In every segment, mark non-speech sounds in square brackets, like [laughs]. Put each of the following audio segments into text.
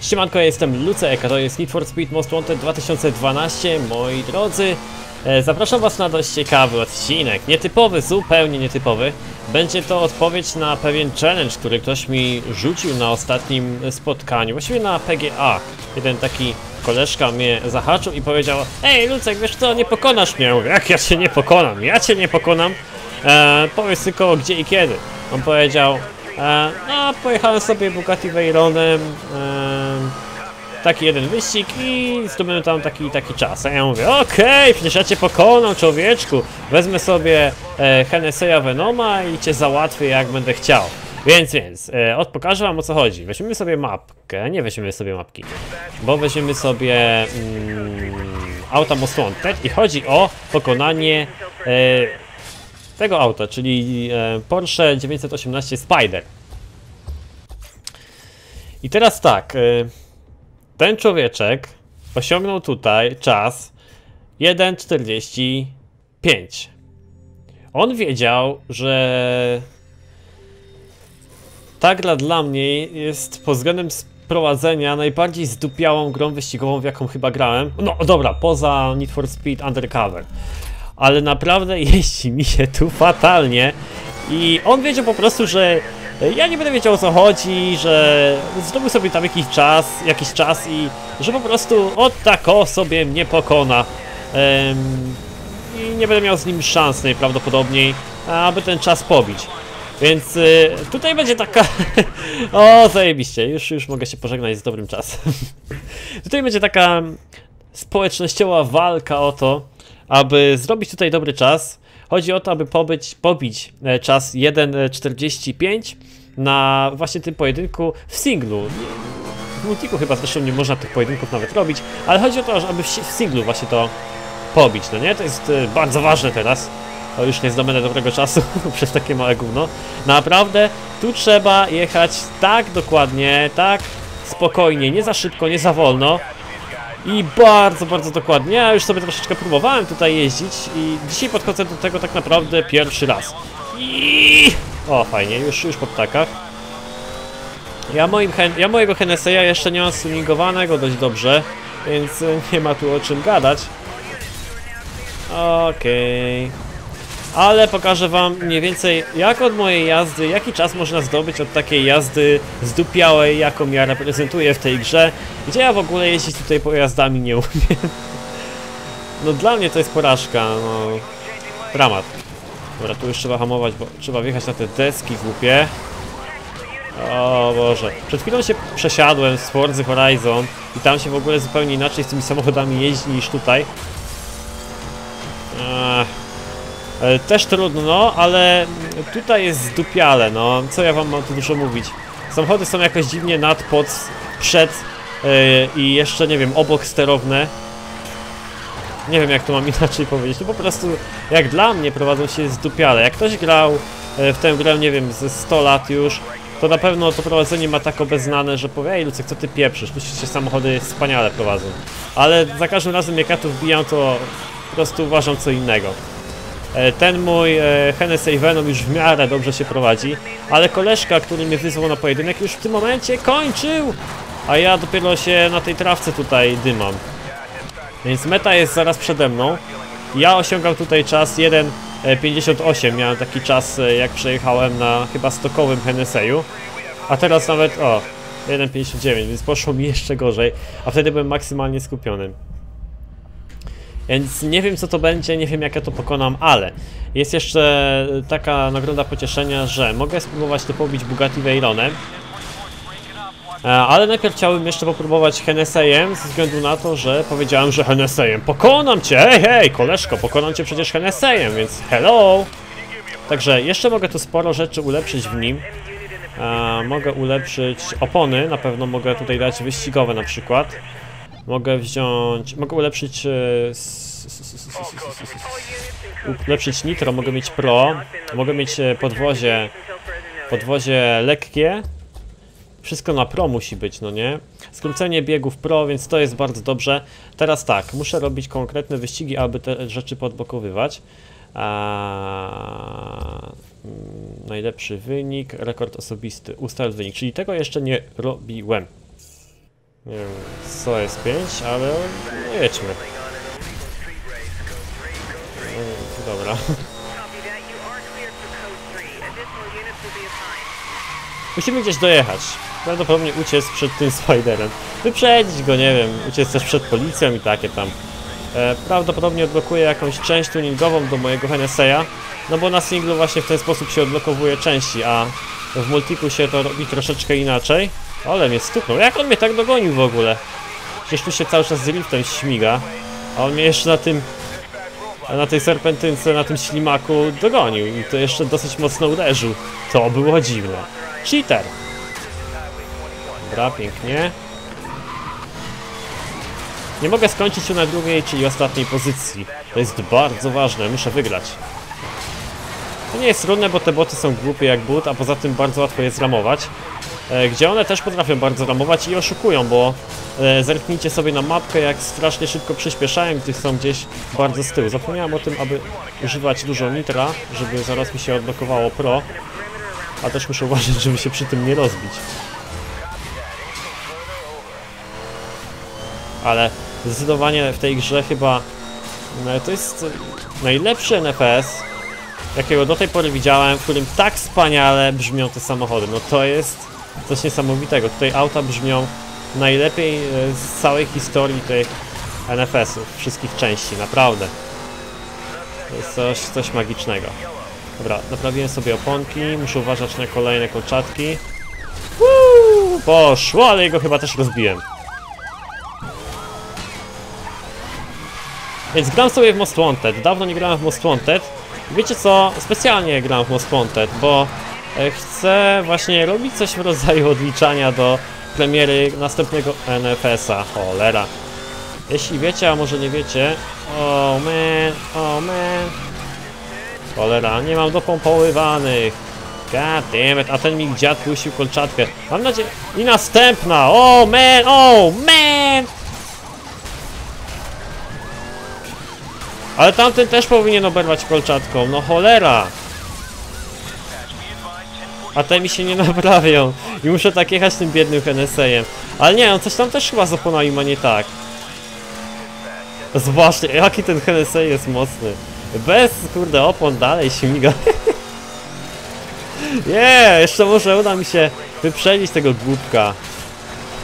Siemanko, ja jestem Lucek, a to jest Need for Speed Most Wanted 2012. Moi drodzy, e, zapraszam was na dość ciekawy odcinek, nietypowy, zupełnie nietypowy. Będzie to odpowiedź na pewien challenge, który ktoś mi rzucił na ostatnim spotkaniu, właściwie na PGA. Jeden taki koleżka mnie zahaczył i powiedział Ej Lucek, wiesz co, nie pokonasz mnie. Mówię, jak ja cię nie pokonam? Ja cię nie pokonam. E, powiedz tylko gdzie i kiedy. On powiedział, e, no pojechałem sobie Bugatti Veyronem, e, taki jeden wyścig i zdobyłem tam taki taki czas. A ja mówię, okej, przecież ja cię pokonam, człowieczku. Wezmę sobie e, Hennessy'a Venoma i cię załatwię jak będę chciał. Więc, więc, e, od, pokażę wam o co chodzi. Weźmiemy sobie mapkę, nie weźmiemy sobie mapki, bo weźmiemy sobie mm, auta i chodzi o pokonanie e, tego auta, czyli e, Porsche 918 Spider. I teraz tak, e, ten człowieczek osiągnął tutaj czas 1.45. On wiedział, że ta gra dla mnie jest pod względem prowadzenia najbardziej zdupiałą grą wyścigową, w jaką chyba grałem. No dobra, poza Need for Speed Undercover. Ale naprawdę [laughs] jeździ mi się tu fatalnie i on wiedział po prostu, że ja nie będę wiedział o co chodzi, że zdobył sobie tam jakiś czas, jakiś czas i że po prostu od tako sobie mnie pokona. I nie będę miał z nim szans najprawdopodobniej, aby ten czas pobić. Więc y, tutaj będzie taka... [laughs] o, zajebiście, już, już mogę się pożegnać z dobrym czasem. [laughs] tutaj będzie taka społecznościowa walka o to, aby zrobić tutaj dobry czas. Chodzi o to, aby pobyć, pobić e, czas 1.45 na właśnie tym pojedynku w singlu. W multiku chyba zresztą nie można tych pojedynków nawet robić, ale chodzi o to, aby w singlu właśnie to pobić, no nie? To jest e, bardzo ważne teraz. O, już nie zdobędę dobrego czasu [laughs] przez takie małe gówno. Naprawdę, tu trzeba jechać tak dokładnie, tak spokojnie, nie za szybko, nie za wolno. I bardzo, bardzo dokładnie. Ja już sobie troszeczkę próbowałem tutaj jeździć i dzisiaj podchodzę do tego tak naprawdę pierwszy raz. I O, fajnie, już, już po ptakach. Ja, moim, ja mojego Hennessy'a jeszcze nie mam stuningowanego dość dobrze, więc e, nie ma tu o czym gadać. Okej. Ale pokażę wam mniej więcej jak od mojej jazdy, jaki czas można zdobyć od takiej jazdy zdupiałej, jaką ja reprezentuję w tej grze, gdzie ja w ogóle jeździć tutaj pojazdami nie umiem. [laughs] No dla mnie to jest porażka, no... Dramat. Dobra, tu już trzeba hamować, bo trzeba wjechać na te deski głupie. O Boże. Przed chwilą się przesiadłem z Forza Horizon i tam się w ogóle zupełnie inaczej z tymi samochodami jeździ niż tutaj. Też trudno, ale tutaj jest zdupiale, no. Co ja wam mam tu dużo mówić? Samochody są jakoś dziwnie nad, pod, przed yy, i jeszcze, nie wiem, obok sterowne. Nie wiem jak to mam [laughs] inaczej powiedzieć, no po prostu jak dla mnie prowadzą się zdupiale. Jak ktoś grał e, w tę grę, nie wiem, ze 100 lat już, to na pewno to prowadzenie ma tak obeznane, że powie, ej Lucek, co ty pieprzysz, tu się samochody wspaniale prowadzą. Ale za każdym razem jak ja tu wbijam, to po prostu uważam co innego. E, Ten mój e, Hennessy Venom już w miarę dobrze się prowadzi, ale koleżka, który mnie wyzwał na pojedynek już w tym momencie kończył, a ja dopiero się na tej trawce tutaj dymam. Więc meta jest zaraz przede mną. Ja osiągam tutaj czas 1.58, miałem taki czas e, jak przejechałem na chyba stokowym Hennessy'u, a teraz nawet, o, 1.59, więc poszło mi jeszcze gorzej, a wtedy byłem maksymalnie skupiony. Więc nie wiem co to będzie, nie wiem jak ja to pokonam, ale jest jeszcze taka nagroda pocieszenia, że mogę spróbować pobić Bugatti Veyronem. E, Ale najpierw chciałbym jeszcze popróbować Hennessy'em, ze względu na to, że powiedziałem, że Hennessy'em pokonam cię, hej hej, koleżko, pokonam cię przecież Hennessy'em, więc hello! Także jeszcze mogę tu sporo rzeczy ulepszyć w nim. E, mogę ulepszyć opony, na pewno mogę tutaj dać wyścigowe na przykład. Mogę wziąć... Mogę ulepszyć... E, ulepszyć nitro, mogę mieć pro, mogę mieć e, podwozie... Podwozie lekkie. Wszystko na pro musi być, no nie? Skrócenie biegów pro, więc to jest bardzo dobrze. Teraz tak, muszę robić konkretne wyścigi, aby te rzeczy podbokowywać. Mm, najlepszy wynik, rekord osobisty, ustal wynik, czyli tego jeszcze nie robiłem. Nie wiem, co jest 5, ale no jedźmy. No, Dobra. Copy that. You are cleared for code 3. Additional units will be assigned. Musimy gdzieś dojechać. Prawdopodobnie uciec przed tym Spiderem. Wyprzedzić go, nie wiem, uciec też przed policją i takie tam. E, prawdopodobnie odblokuję jakąś część tuningową do mojego Hennesseya, no bo na singlu właśnie w ten sposób się odblokowuje części, a w multiku się to robi troszeczkę inaczej. Ale mnie stuknął. Jak on mnie tak dogonił w ogóle? Przecież tu się cały czas z liftem śmiga, a on mnie jeszcze na tym na tej serpentynce, na tym ślimaku dogonił i to jeszcze dosyć mocno uderzył. To było dziwne. Cheater! Dobra, pięknie. Nie mogę skończyć tu na drugiej, czyli ostatniej pozycji. To jest bardzo ważne, muszę wygrać. To nie jest trudne, bo te boty są głupie jak but, a poza tym bardzo łatwo je zramować. E, Gdzie one też potrafią bardzo ramować i oszukują, bo e, zerknijcie sobie na mapkę, jak strasznie szybko przyspieszają, gdy są gdzieś bardzo z tyłu. Zapomniałem o tym, aby używać dużo nitra, żeby zaraz mi się odblokowało pro. A też muszę [laughs] uważać, żeby się przy tym nie rozbić. Ale zdecydowanie w tej grze chyba no, to jest najlepszy NFS, jakiego do tej pory widziałem, w którym tak wspaniale brzmią te samochody. No to jest coś niesamowitego. Tutaj auta brzmią najlepiej e, z całej historii tych NFS-ów, wszystkich części, naprawdę. To jest coś, coś magicznego. Dobra, naprawiłem sobie oponki, muszę uważać na kolejne kolczatki. Uuu, poszło, ale jego chyba też rozbiłem. Więc gram sobie w Most Wanted. Dawno nie grałem w Most Wanted. Wiecie co? Specjalnie gram w Most Wanted, bo chcę właśnie robić coś w rodzaju odliczania do premiery następnego NFS-a. Cholera. Jeśli wiecie, a może nie wiecie... Oh man, oh man... Cholera, nie mam dopompoływanych. God damn it, a ten mi dziad puścił kolczatkę. Mam nadzieję... I następna! Oh man, oh man! Ale tamten też powinien oberwać kolczatką, no cholera! A te mi się nie naprawią i muszę tak jechać tym biednym NSA-em. Ale nie, on coś tam też chyba z oponami ma nie tak. Zwłaszcza, jaki ten NSA jest mocny. Bez, kurde, opon dalej śmiga. [laughs] Nie, jeszcze może uda mi się wyprzedzić tego głupka.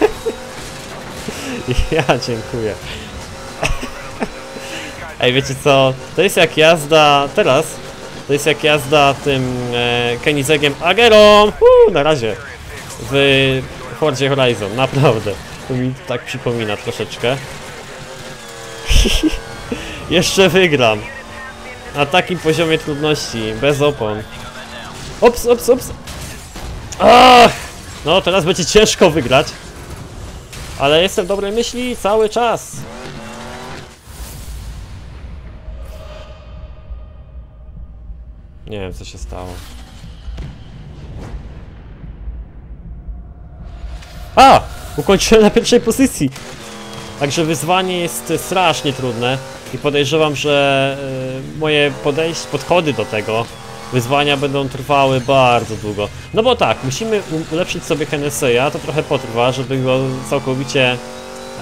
[laughs] Ja dziękuję. [laughs] Ej, wiecie co? To jest jak jazda teraz. To jest jak jazda tym e, Kenizegiem Agerą. Uuu, na razie. W Fordzie Horizon, naprawdę. To mi tak przypomina troszeczkę. [laughs] Jeszcze wygram. Na takim poziomie trudności, bez opon. Ops, ops, ops. Ach! No, teraz będzie ciężko wygrać. Ale jestem dobrej myśli cały czas. Nie wiem co się stało. A! Ukończyłem na pierwszej pozycji! Także wyzwanie jest strasznie trudne i podejrzewam, że y, moje podejście, podchody do tego wyzwania będą trwały bardzo długo. No bo tak, musimy ulepszyć sobie Hennesseya, to trochę potrwa, żeby go całkowicie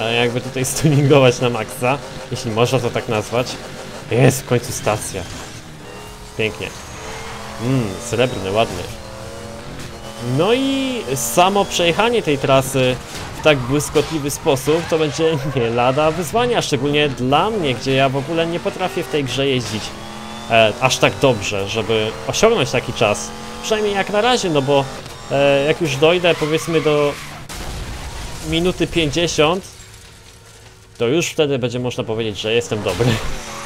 e, jakby tutaj [laughs] stuningować na maksa, jeśli można to tak nazwać. Jest w końcu stacja. Pięknie. Mmm, srebrny, ładny. No i samo przejechanie tej trasy w tak błyskotliwy sposób to będzie [laughs] nie lada wyzwania, szczególnie dla mnie, gdzie ja w ogóle nie potrafię w tej grze jeździć e, aż tak dobrze, żeby osiągnąć taki czas. Przynajmniej jak na razie, no bo e, jak już dojdę powiedzmy do minuty 50, to już wtedy będzie można powiedzieć, że jestem dobry. [laughs]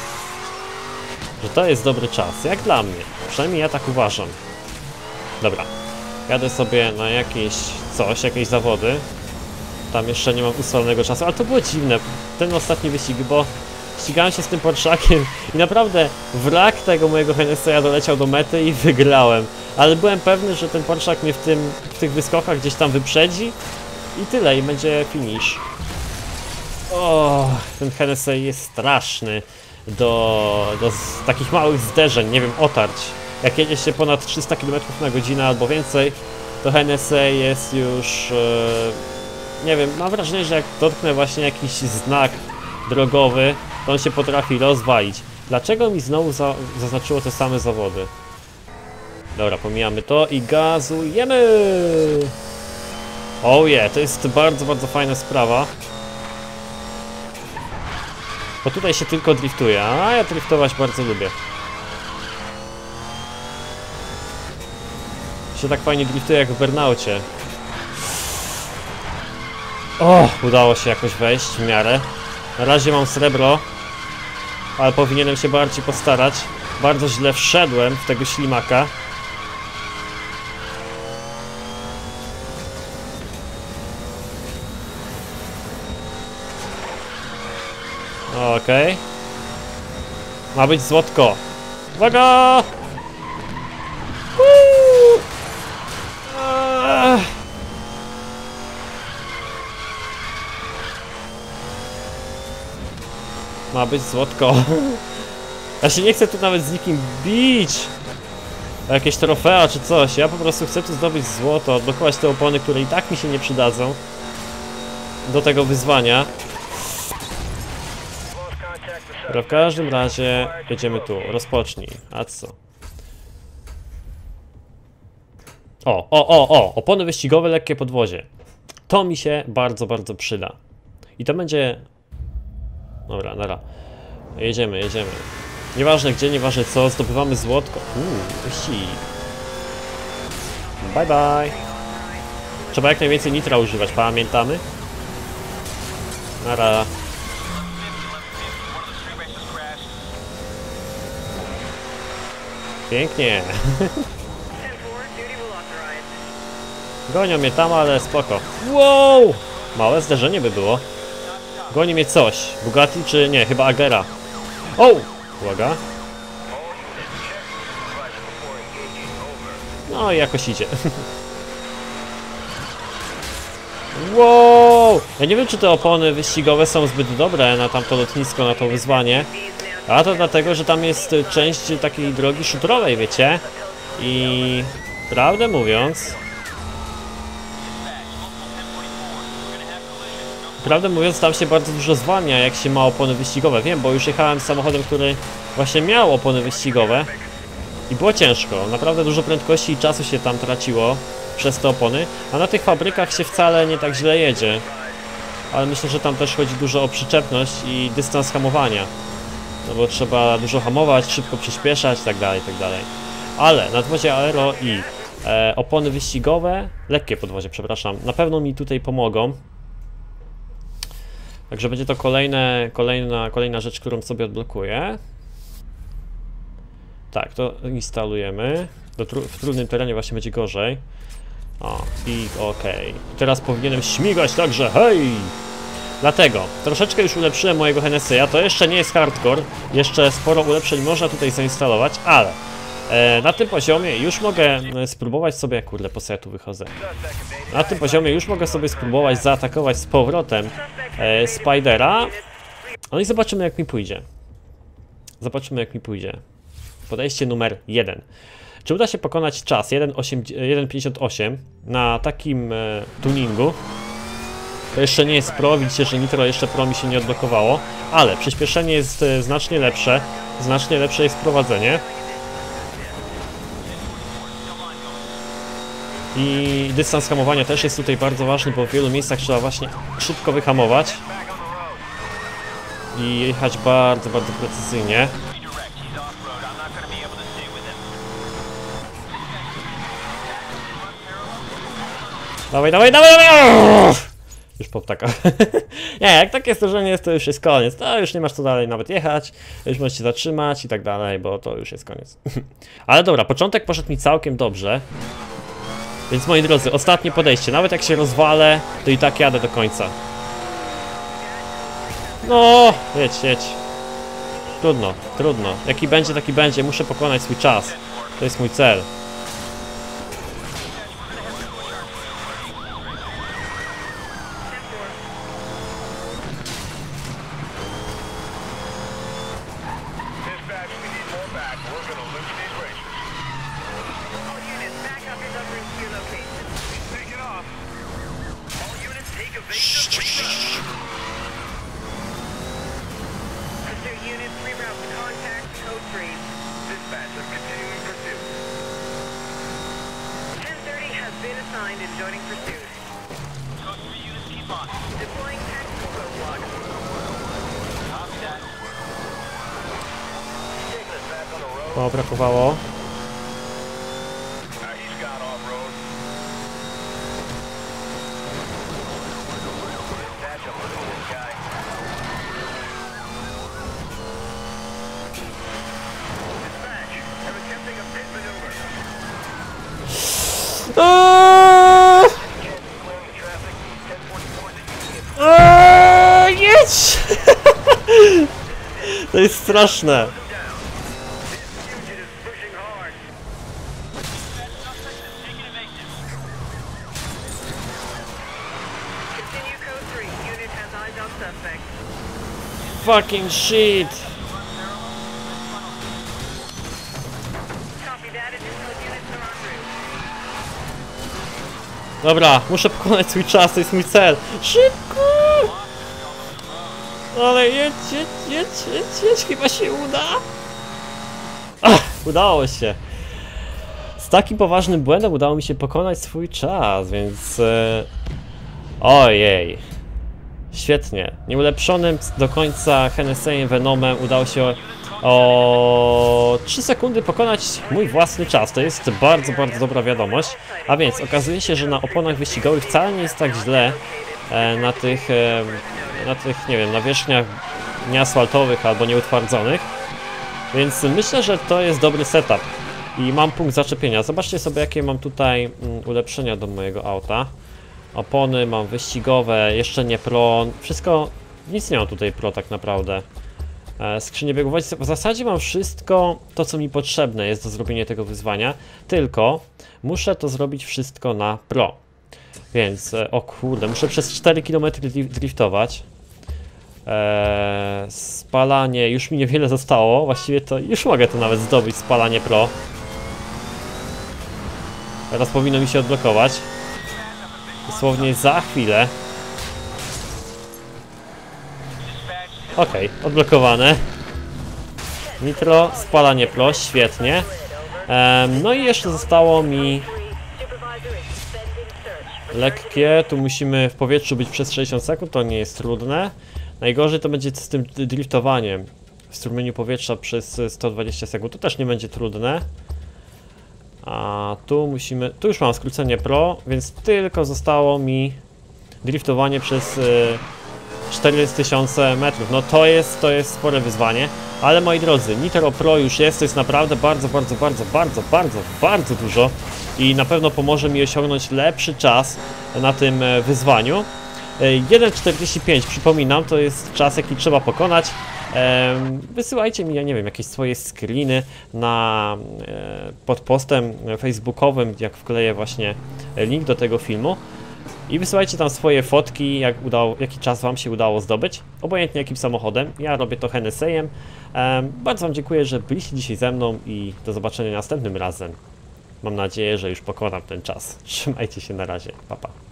że to jest dobry czas, jak dla mnie. Przynajmniej ja tak uważam. Dobra. Jadę sobie na jakieś coś, jakieś zawody. Tam jeszcze nie mam ustalonego czasu, ale to było dziwne. Ten ostatni wyścig, bo ścigałem się z tym Porszakiem [laughs] i naprawdę wrak tego mojego Hennesseya doleciał do mety i wygrałem. Ale byłem pewny, że ten Porszak mnie w, tym, w tych wyskokach gdzieś tam wyprzedzi i tyle, i będzie finish. O, ten Hennessey jest straszny do, do takich małych zderzeń, nie wiem, otarć. Jak jedzie się ponad 300 km na godzinę albo więcej, to Hennessey jest już e, Nie wiem, mam wrażenie, że jak dotknę właśnie jakiś znak drogowy, to on się potrafi rozwalić. Dlaczego mi znowu za zaznaczyło te same zawody? Dobra, pomijamy to i gazujemy! Oh yeah, to jest bardzo, bardzo fajna sprawa. Bo tutaj się tylko driftuje, a ja driftować bardzo lubię. Się tak fajnie driftuje jak w Burnaucie. O, udało się jakoś wejść w miarę. Na razie mam srebro, ale powinienem się bardziej postarać. Bardzo źle wszedłem w tego ślimaka. Okej. Ma być złotko. Uwaga! Ma być złotko. [laughs] Ja się nie chcę tu nawet z nikim bić. Jakieś trofea czy coś. Ja po prostu chcę tu zdobyć złoto, odblokować te opony, które i tak mi się nie przydadzą. Do tego wyzwania. Dobra, w każdym razie jedziemy tu. Rozpocznij. A co? O, o, o, o! Opony wyścigowe, lekkie podwozie. To mi się bardzo, bardzo przyda. I to będzie... Dobra, nara. Jedziemy, jedziemy. Nieważne gdzie, nieważne co, zdobywamy złotko. Uuu, wyścig. Bye bye. Trzeba jak najwięcej nitra używać, pamiętamy? Nara. Pięknie. 10-4, duty will authorize. Gonią mnie tam, ale spoko. Wow! Małe zderzenie by było. Goni mnie coś. Bugatti czy nie? Chyba Agera. O! Uwaga. No i jakoś idzie. [laughs] Wow! Ja nie wiem, czy te opony wyścigowe są zbyt dobre na tamto lotnisko, na to wyzwanie. A to dlatego, że tam jest część takiej drogi szutrowej, wiecie? I prawdę mówiąc, Prawdę mówiąc, tam się bardzo dużo zwalnia, jak się ma opony wyścigowe. Wiem, bo już jechałem samochodem, który właśnie miał opony wyścigowe i było ciężko. Naprawdę dużo prędkości i czasu się tam traciło przez te opony, a na tych fabrykach się wcale nie tak źle jedzie. Ale myślę, że tam też chodzi dużo o przyczepność i dystans hamowania. No bo trzeba dużo hamować, szybko przyspieszać, tak dalej, tak dalej. Ale nadwozie aero i e, opony wyścigowe, lekkie podwozie, przepraszam, na pewno mi tutaj pomogą. Także będzie to kolejne, kolejna, kolejna rzecz, którą sobie odblokuję. Tak, to instalujemy. Tru w trudnym terenie właśnie będzie gorzej. O, i okej. Teraz powinienem śmigać także, hej! Dlatego, troszeczkę już ulepszyłem mojego Hennessy'a, to jeszcze nie jest hardcore, jeszcze sporo ulepszeń można tutaj zainstalować, ale e, na tym poziomie już mogę e, spróbować sobie, kurde, po co ja tu wychodzę? Na tym poziomie już mogę sobie spróbować zaatakować z powrotem e, Spidera. No i zobaczymy jak mi pójdzie. Zobaczymy jak mi pójdzie. Podejście numer 1. Czy uda się pokonać czas 1.8 1.58 na takim e, tuningu? To jeszcze nie jest pro, widzicie, że Nitro jeszcze pro mi się nie odblokowało, ale przyspieszenie jest e, znacznie lepsze, znacznie lepsze jest prowadzenie. I dystans hamowania też jest tutaj bardzo ważny, bo w wielu miejscach trzeba właśnie szybko wyhamować i jechać bardzo, bardzo precyzyjnie. Dawaj, dawaj, dawaj, dawaj! Już po ptakach. [laughs] nie, jak takie zdarzenie jest, to już jest koniec. To już nie masz co dalej nawet jechać, już możesz się zatrzymać i tak dalej, bo to już jest koniec. [laughs] Ale dobra, początek poszedł mi całkiem dobrze. Więc moi drodzy, ostatnie podejście. Nawet jak się rozwalę, to i tak jadę do końca. No, jedź, jedź. Trudno, trudno. Jaki będzie, taki będzie. Muszę pokonać swój czas. To jest mój cel. And joining pursuit. Code 3 units keep on. Deploying tactical roadblock. Copy that. Taking us back on the road. O, brakowało. Eyes on suspect. Fucking shit. Dobra, muszę pokonać swój czas, to jest mój cel. Szybko! Ale jedź, jedź, jedź, jedź, jedź, chyba się uda. Ach, udało się. Z takim poważnym błędem udało mi się pokonać swój czas, więc... E... Ojej. Świetnie. Nieulepszonym do końca Hennessy'em Venomem udało się o 3 sekundy pokonać mój własny czas. To jest bardzo, bardzo dobra wiadomość. A więc okazuje się, że na oponach wyścigowych wcale nie jest tak źle e, na tych, e, na tych, nie wiem, nawierzchniach nieasfaltowych albo nieutwardzonych. Więc myślę, że to jest dobry setup. I mam punkt zaczepienia. Zobaczcie sobie, jakie mam tutaj mm, ulepszenia do mojego auta. Opony mam wyścigowe, jeszcze nie pro. Wszystko, nic nie mam tutaj pro tak naprawdę. E, Skrzynię biegów. W zasadzie mam wszystko to, co mi potrzebne jest do zrobienia tego wyzwania. Tylko muszę to zrobić wszystko na pro. Więc, e, o kurde, muszę przez 4 km dri- driftować. Eee, spalanie, już mi niewiele zostało. Właściwie to już mogę to nawet zdobyć, spalanie pro. Teraz powinno mi się odblokować. Dosłownie za chwilę. Okej, odblokowane. Nitro, spalanie pro, świetnie. Em, no i jeszcze zostało mi lekkie. Tu musimy w powietrzu być przez 60 sekund, to nie jest trudne. Najgorzej to będzie z tym driftowaniem w strumieniu powietrza przez 120 sekund. To też nie będzie trudne. A tu musimy. Tu już mam skrócenie pro, więc tylko zostało mi driftowanie przez. y, 4000 metrów. No to jest, to jest spore wyzwanie. Ale moi drodzy, Nitro Pro już jest, to jest naprawdę bardzo, bardzo, bardzo, bardzo, bardzo, bardzo dużo i na pewno pomoże mi osiągnąć lepszy czas na tym e, wyzwaniu. E, 1.45, przypominam, to jest czas, jaki trzeba pokonać. Wysyłajcie mi, ja nie wiem, jakieś swoje screeny na, e, pod postem facebookowym, jak wkleję właśnie link do tego filmu. I wysyłajcie tam swoje fotki, jak udało, jaki czas Wam się udało zdobyć, obojętnie jakim samochodem. Ja robię to Hennessy'em. Em, bardzo Wam dziękuję, że byliście dzisiaj ze mną i do zobaczenia następnym razem. Mam nadzieję, że już pokonam ten czas. [laughs] Trzymajcie się na razie. Pa, pa.